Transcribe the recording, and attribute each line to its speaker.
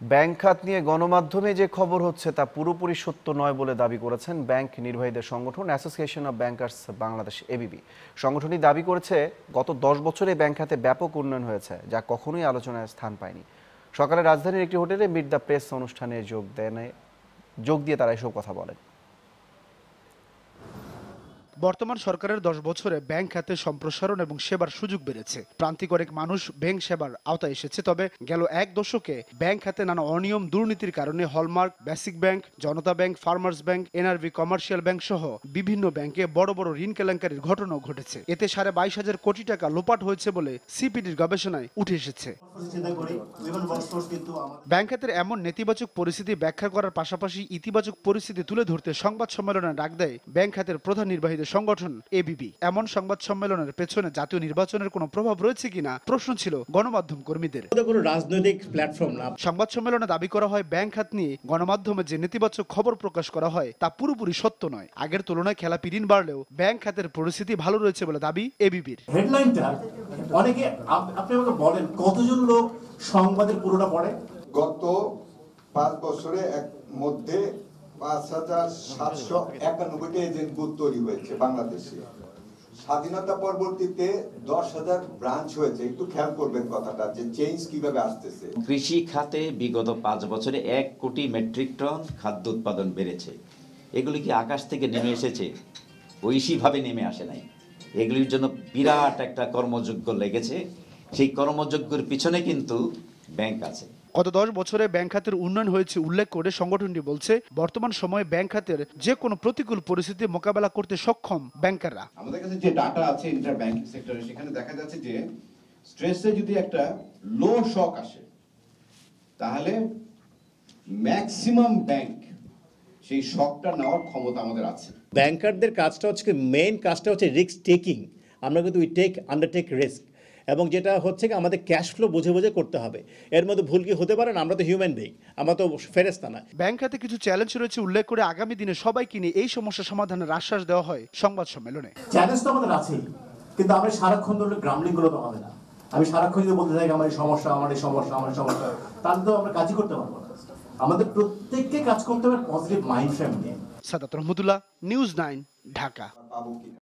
Speaker 1: Bank খাত নিয়ে গণমাধ্যমে যে খবর হচ্ছে তা পুরোপুরি সত্য নয় বলে দাবি করেছেন ব্যাংক নির্বাহীদের সংগঠন association of bankers Bangladesh ABB সংগঠনটি দাবি করেছে, গত দশ বছরে ব্যাংক খাতে ব্যাপক উন্নয়ন হয়েছে, যা কখনোই আলোচনায় স্থান পায়নি। সকালে রাজধানীর একটি হোটেলে মিট দ্য প্রেস অনুষ্ঠানে যোগ দেন যোগ দিয়ে তারা এসব কথা বলেন।
Speaker 2: বর্তমান সরকারের দশ বছরে ব্যাংক খাতে সম্প্রসারণ এবং সেবার সুযোগ বেড়েছে। প্রান্তিক অনেক মানুষ ব্যাংক সেবার আওতায় এসেছে, তবে গেল এক দশকে ব্যাংক খাতে নানা অনিয়ম, দুর্নীতির কারণে Hallmark, basic bank, Janata bank, farmers bank NRB commercial bank সহ বিভিন্ন ব্যাংকে বড় বড় ঋণ কেলেঙ্কারির ঘটনাও ঘটেছে। এতে সাড়ে বাইশ হাজার কোটি টাকা লোপাট হয়েছে বলে সিপিডির গবেষণায় উঠে এসেছে। ব্যাংক খাতের এমন নেতিবাচক পরিস্থিতি ব্যাখ্যা করার পাশাপাশি ইতিবাচক পরিস্থিতি তুলে ধরতে সংবাদ সম্মেলনে ডাক দেয় ব্যাংক খাতের প্রধান নির্বাহীদের সংগঠন এবিবি এমন সংবাদ সম্মেলনের পেছনে জাতীয় নির্বাচনের কোনো প্রভাব রয়েছে কিনা? প্রশ্ন ছিল গণমাধ্যম কর্মীদের।
Speaker 3: কোনো রাজনৈতিক প্ল্যাটফর্ম না।
Speaker 2: সংবাদ সম্মেলনে দাবি করা হয় ব্যাংক খাত নিয়ে গণমাধ্যমে যে নেতিবাচক খবর প্রকাশ করা হয় তা পুরোপুরি সত্য নয়। আগের তুলনায় খেলা পিরিন বাড়লেও ব্যাংক খাতের পরিস্থিতি ভালো রয়েছে বলে দাবি এবিবির
Speaker 3: হেডলাইনটা অনেকে আপনি আমাকে বলেন কতজন লোক সংবাদের পুরোটা পড়ে?
Speaker 4: গত পাঁচ বছরে এক মধ্যে পাঁচ হাজার সাতশো একানব্বইটা এজেন্ট বুথ তৈরি হয়েছে বাংলাদেশে। স্বাধীনতা পরবর্তীতে দশ হাজার ব্রাঞ্চ হয়েছে। একটু খেয়াল করবেন কথাটা যে চেঞ্জ কীভাবে আসতেছে।
Speaker 5: কৃষি খাতে বিগত পাঁচ বছরে এক কোটি মেট্রিক টন খাদ্য উৎপাদন বেড়েছে। এগুলি কি আকাশ থেকে নেমে এসেছে? ঐশীভাবে নেমে আসে নাই। এগুলির জন্য বিরাট একটা কর্মযোগ্য লেগেছে। সেই কর্মযোগ্যের পিছনে কিন্তু ব্যাংক আছে।
Speaker 2: গত দশ বছরে ব্যাংক খাতের উন্নয়ন হয়েছে উল্লেখ করে সংগঠনটি বলছে বর্তমান সময়ে ব্যাংক খাতের যে কোনো প্রতিকূল পরিস্থিতি মোকাবেলা করতে সক্ষম ব্যাংকাররা।
Speaker 6: আমাদের কাছে যে ডাটা আছে ইন্টার ব্যাংকিং সেক্টরে সেখানে দেখা যাচ্ছে যে স্ট্রেসে যদি একটা লো শক আসে তাহলে ম্যাক্সিমাম ব্যাংক সেই শকটা নেওয়ার ক্ষমতা আমাদের আছে।
Speaker 3: ব্যাংকারদের কাজটা হচ্ছে মেইন কাজটা হচ্ছে রিস্ক টেকিং আমরা কিন্তু উই টেক আন্ডারটেক রিস্ক এবং যেটা হচ্ছে কি আমাদের ক্যাশ ফ্লো বুঝে বুঝে করতে হবে। এর মধ্যে ভুল কি হতে পারে না আমরা তো হিউম্যান বিং আমরা তো ফেরেস্তা না।
Speaker 2: ব্যাংক খাতে কিছু চ্যালেঞ্জ রয়েছে উল্লেখ করে আগামী দিনে সবাইকে নিয়ে এই সমস্যা সমাধানের আশ্বাস দেওয়া হয় সংবাদ সম্মেলনে।
Speaker 3: চ্যালেঞ্জ তো আমাদের আছেই কিন্তু আমরা সারাক্ষণ ধরে গ্রামলিংগুলো তো হবে না। আমি সারাক্ষণ যদি বলতে থাকি আমার এই সমস্যা আমার এই সমস্যা আমার সমস্যা তাহলে তো আমরা কাজই করতে পারব না। আমাদের প্রত্যেককে কাজ করতে হবে পজিটিভ মাইন্ড ফ্রেম নিয়ে।
Speaker 2: Sadat Rahmatullah news nine Dhaka.